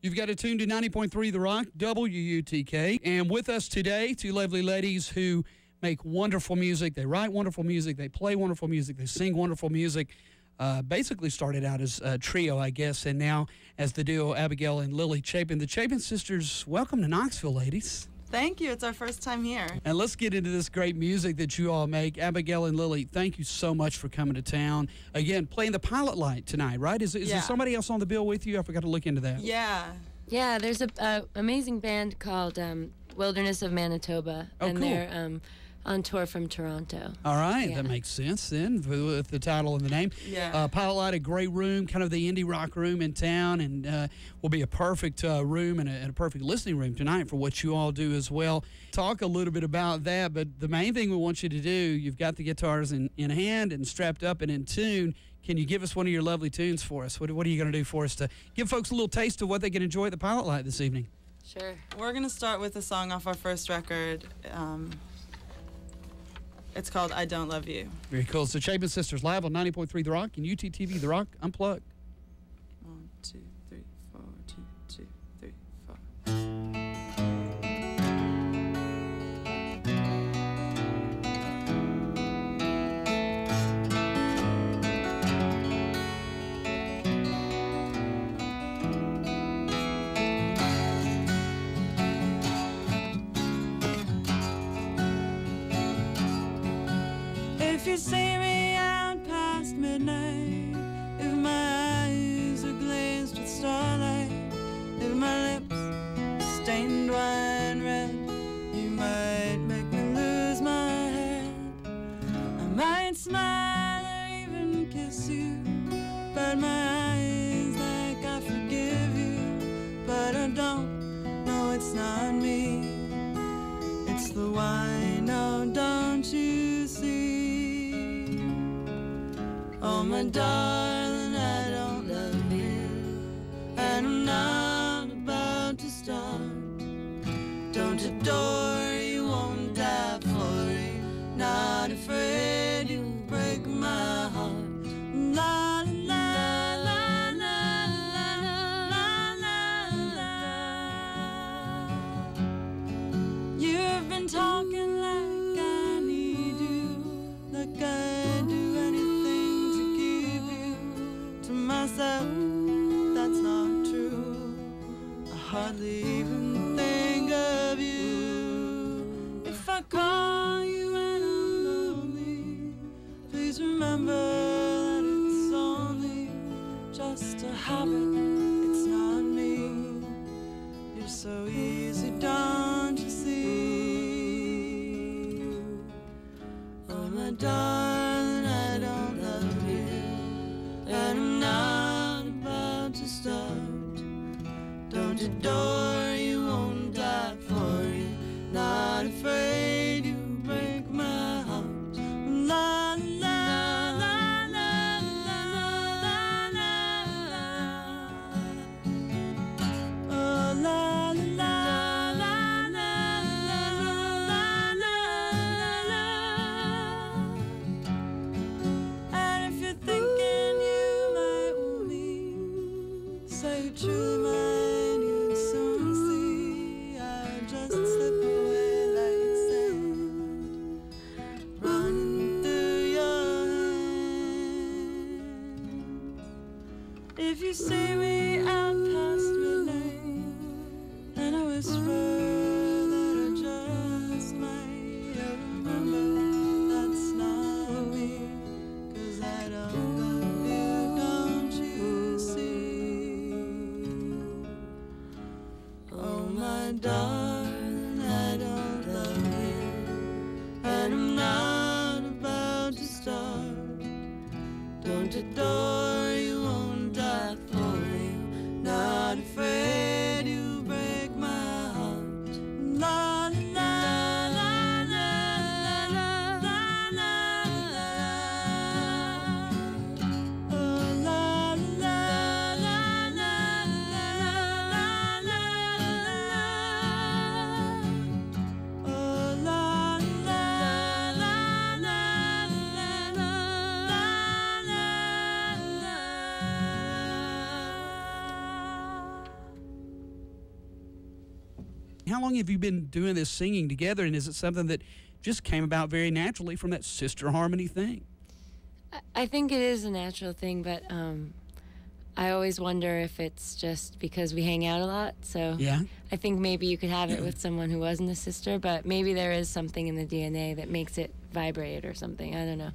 You've got it tuned to 90.3 The Rock, WUTK. And with us today, two lovely ladies who make wonderful music. They write wonderful music. They play wonderful music. They sing wonderful music. Uh, basically started out as a trio, I guess, and now as the duo Abigail and Lily Chapin. The Chapin sisters, welcome to Knoxville, ladies. Thank you. It's our first time here. And let's get into this great music that you all make. Abigail and Lily, thank you so much for coming to town. Again, playing the pilot light tonight, right? Is, is Yeah. there somebody else on the bill with you? I forgot to look into that. Yeah. Yeah, there's a, a amazing band called um, Wilderness of Manitoba, Oh, and cool. they're um, on tour from Toronto. All right, Yeah. that makes sense then with, with the title and the name. Yeah. Uh, Pilot Light, a great room, kind of the indie rock room in town, and uh, will be a perfect uh, room and a, and a perfect listening room tonight for what you all do as well. Talk a little bit about that, but the main thing we want you to do, you've got the guitars in, in hand and strapped up and in tune. Can you give us one of your lovely tunes for us? What, what are you going to do for us to give folks a little taste of what they can enjoy at the Pilot Light this evening? Sure. We're going to start with a song off our first record. Um, it's called I Don't Love You. Very cool. So Chapin Sisters live on 90.3 The Rock and UTTV The Rock Unplugged. See me out past midnight, if my eyes are glazed with starlight, if my lips stained wine red, you might make me lose my head. I might smile My darling, I don't love you, and I'm not about to start. Don't adore myself. That's not true. I hardly even think of you. If I call you and I'm lonely, please remember that it's only just a habit. It's not me. You're so easy, don't you see? Oh, my darling, the door. much further just my own. How long have you been doing this singing together, and is it something that just came about very naturally from that sister harmony thing? I- think it is a natural thing, but um, I always wonder if it's just because we hang out a lot. So Yeah. I think maybe you could have it with someone who wasn't a sister, but maybe there is something in the DNA that makes it vibrate or something. I don't know.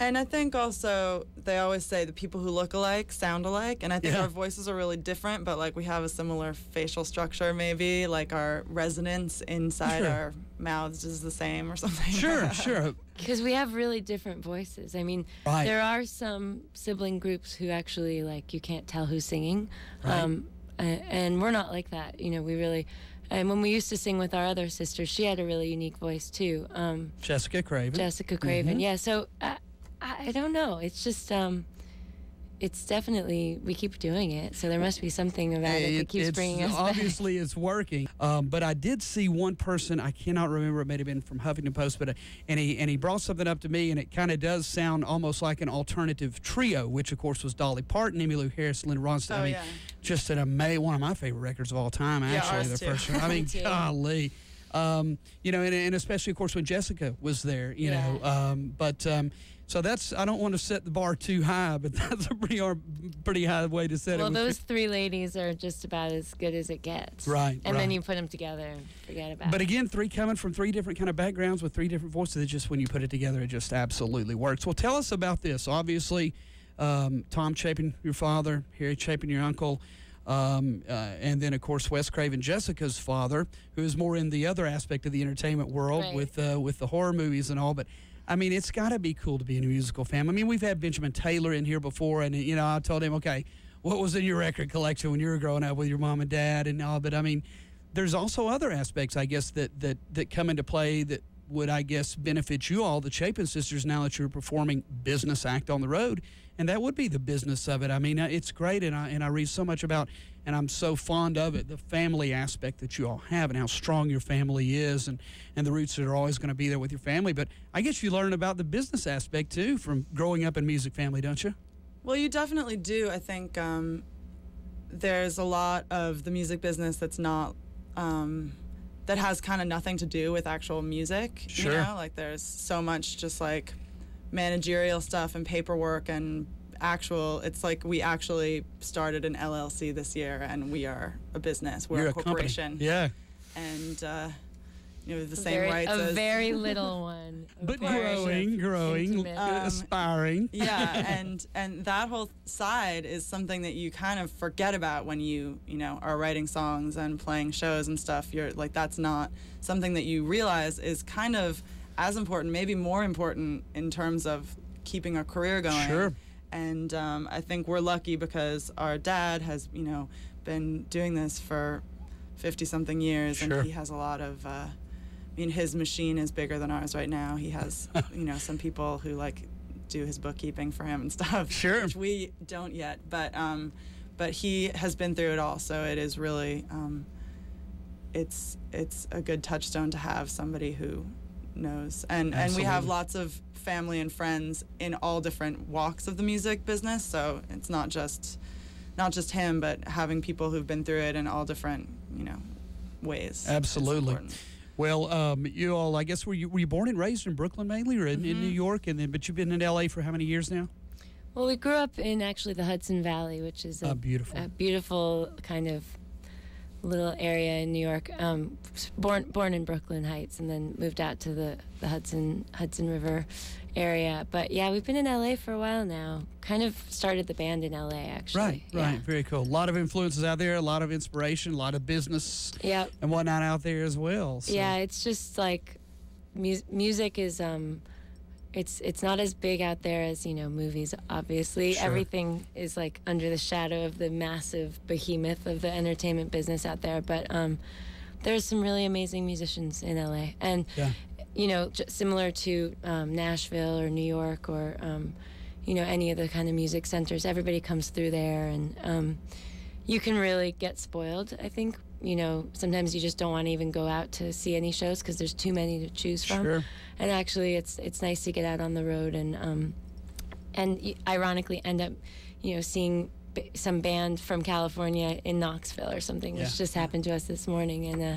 And I think also they always say the people who look alike sound alike, and I think Yeah. our voices are really different, but like we have a similar facial structure, maybe like our resonance inside Sure. our mouths is the same or something. Sure, sure. Because we have really different voices. I mean, Right. there are some sibling groups who actually like you can't tell who's singing, Right. um, and we're not like that. You know, we really. And when we used to sing with our other sister, she had a really unique voice too. Um, Jessica Craven. Jessica Craven. Mhm. Yeah. So I, I I don't know. It's just um, it's definitely we keep doing it. So there must be something about it, that keeps it's bringing us back. obviously it's working. Um, but I did see one person. I cannot remember. It may have been from Huffington Post, but uh, and he and he brought something up to me, and it kind of does sound almost like an alternative trio, which of course was Dolly Parton, Emmylou Harris, Linda Ronstadt. Oh, I mean, yeah. just an amazing one of my favorite records of all time. Actually, ours the first one. I mean, too. golly. Um, you know, and, and especially of course when Jessica was there, you know. Um, but um, so that's I don't want to set the bar too high, but that's a pretty hard, pretty high way to set Well, it. Well, those three ladies are just about as good as it gets. Right, And right. then you put them together and forget about it. But it. again, three coming from three different kind of backgrounds with three different voices. It just when you put it together, it just absolutely works. Well, tell us about this. Obviously, um, Tom Chapin, your father, Harry Chapin, your uncle, um, uh, and then of course Wes Craven, Jessica's father, who is more in the other aspect of the entertainment world Right. with uh, with the horror movies and all. But I mean, it's got to be cool to be in a musical family. I mean, we've had Benjamin Taylor in here before, and you know, I told him, okay, what was in your record collection when you were growing up with your mom and dad and all? But I mean, there's also other aspects, I guess, that that that come into play that would, I guess, benefit you all, the Chapin sisters, now that you're performing business act on the road, and that would be the business of it. I mean, uh, it's great, and I and I read so much about, and I'm so fond of it, the family aspect that you all have, and how strong your family is, and and the roots that are always going to be there with your family. But I guess you learn about the business aspect too from growing up in music family, don't you? Well, you definitely do. I think um, there's a lot of the music business that's not um, that has kind of nothing to do with actual music. Sure. You know, like there's so much just like managerial stuff and paperwork and actual. It's like we actually started an LLC this year, and we are a business. We're you're a corporation, company. Yeah. and uh, you know the A same very, rights a as very little one. But growing, growing, uh, Um, aspiring. yeah and and that whole side is something that you kind of forget about when you you know are writing songs and playing shows and stuff you're like that's not something that you realize is kind of as important maybe more important in terms of keeping a career going Sure. and um, i think we're lucky because our dad has you know been doing this for 50 something years Sure. and he has a lot of uh, I mean, his machine is bigger than ours right now. He has, you know, some people who like do his bookkeeping for him and stuff. Sure. Which we don't yet, but um, but he has been through it all, so it is really um, it's it's a good touchstone to have somebody who knows, and and we have lots of family and friends in all different walks of the music business. So it's not just not just him, but having people who've been through it in all different, you know, ways. Absolutely. Well, um, you all, I guess, were you, were you born and raised in Brooklyn mainly, or in, in New York, and then, but you've been in L.A. for how many years now? Well, we grew up in actually the Hudson Valley, which is a, Oh, beautiful. a beautiful kind of little area in New York. Um, born born in Brooklyn Heights, and then moved out to the, the Hudson Hudson River area. But yeah, we've been in LA for a while now. Kind of started the band in LA actually. Right, yeah. right, very cool. A lot of influences out there, a lot of inspiration, a lot of business Yep. and whatnot out there as well. So. Yeah, it's just like mu- music is um it's it's not as big out there as, you know, movies obviously. Sure. Everything is like under the shadow of the massive behemoth of the entertainment business out there, but um there's some really amazing musicians in LA. And Yeah. you know, j- similar to um, Nashville or New York or um, you know any of the kind of music centers, everybody comes through there, and um, you can really get spoiled. I think you know sometimes you just don't want to even go out to see any shows because there's too many to choose from. Sure. And actually, it's it's nice to get out on the road and um, and ironically end up you know seeing b- some band from California in Knoxville or something, which just happened to us this morning, and uh,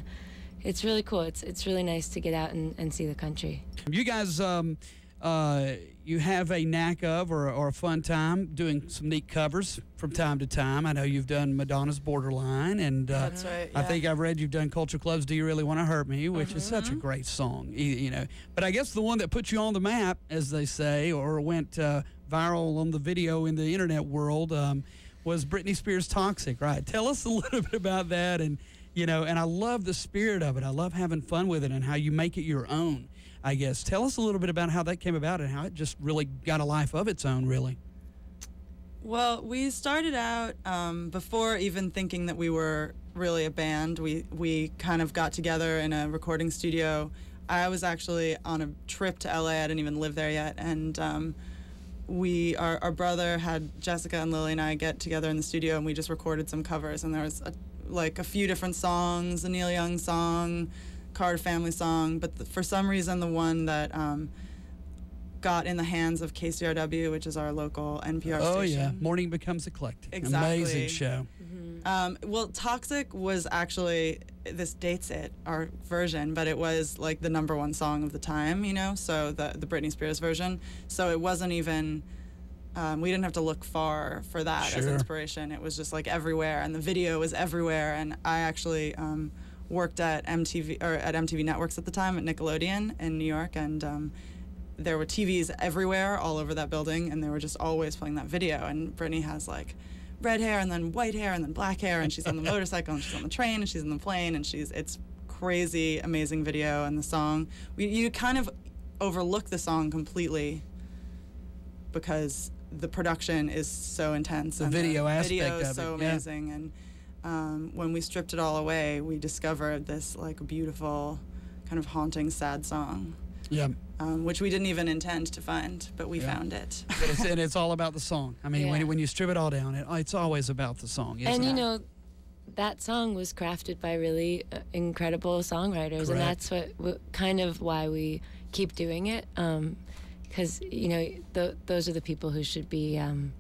it's really cool. It's it's really nice to get out and, and see the country. You guys, um, uh, you have a knack of or, or a fun time doing some neat covers from time to time. I know you've done Madonna's Borderline, and uh, That's right. I think I've read you've done Culture Club's "Do You Really Want to Hurt Me," which is such a great song, you know. But I guess the one that put you on the map, as they say, or went uh, viral on the video in the internet world, um, was Britney Spears' "Toxic." Right? Tell us a little bit about that, and you know, and I love the spirit of it. I love having fun with it and how you make it your own. I guess. Tell us a little bit about how that came about and how it just really got a life of its own. Really. Well, we started out um, before even thinking that we were really a band. We we kind of got together in a recording studio. I was actually on a trip to LA. I didn't even live there yet, and um, we our, our brother had Jessica and Lily and I get together in the studio, and we just recorded some covers. And there was a, like a few different songs, a Neil Young song, Carter Family song, but the, for some reason the one that um, got in the hands of KCRW, which is our local NPR Oh station. yeah, morning becomes eclectic. Exactly. Amazing show. Um, well, Toxic was actually this dates it our version, but it was like the number one song of the time, you know. So the the Britney Spears version. So it wasn't even. Um, we didn't have to look far for that as inspiration. It was just like everywhere, and the video was everywhere. And I actually um, worked at MTV or at MTV Networks at the time at Nickelodeon in New York, and um, there were TVs everywhere, all over that building, and they were just always playing that video. And Britney has like red hair and then white hair and then black hair, and she's on the motorcycle and she's on the train and she's in the plane, and she's it's crazy, amazing video and the song. We, you kind of overlook the song completely because the production is so intense. The and video aspect video is so it, yeah. amazing, and um, when we stripped it all away, we discovered this like beautiful, kind of haunting, sad song Yeah, um, which we didn't even intend to find, but we Yeah. found it. but it's, and it's all about the song. I mean, Yeah. when, when you strip it all down, it, it's always about the song. Isn't and it? you know, that song was crafted by really uh, incredible songwriters, and that's what, what kind of why we keep doing it. Because you know, th- those are the people who should be, um,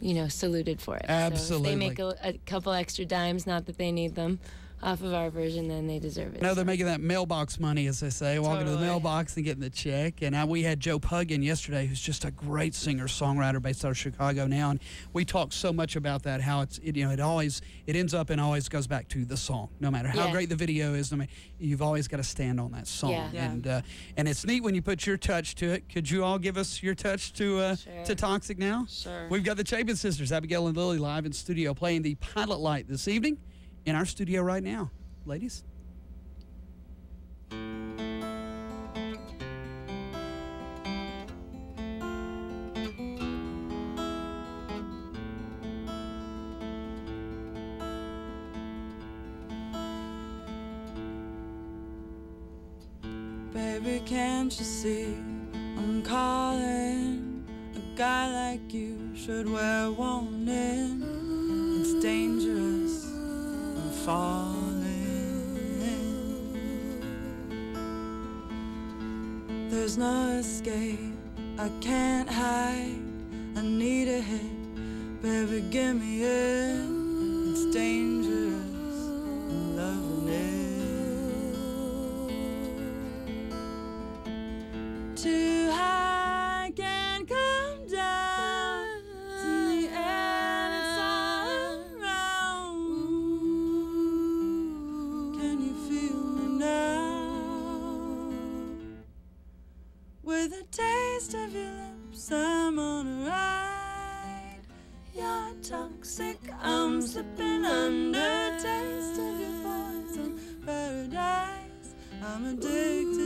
you know, saluted for it. So Absolutely. if they make a, a couple extra dimes, not that they need them, off of our version, then they deserve it. No, they're making that mailbox money, as they say, walking to the mailbox and getting the check. And uh, we had Joe Pug in yesterday, who's just a great singer songwriter based out of Chicago now. And we talk so much about that, how it's it, you know it always it ends up and always goes back to the song, no matter how Yeah. great the video is. I mean, you've always got to stand on that song. Yeah. Yeah. And uh, and it's neat when you put your touch to it. Could you all give us your touch to uh, Sure. to Toxic now? Sure. We've got the Chapin sisters, Abigail and Lily, live in studio playing the Pilot Light this evening in our studio right now. Ladies. Baby, can't you see I'm calling? A guy like you should wear warning. It's dangerous. Falling. There's no escape. I can't hide. I need a hit. Baby, give me it. It's dangerous. With a taste of your lips, I'm on a ride. You're toxic, I'm slipping under. Taste of your poison paradise. I'm addicted.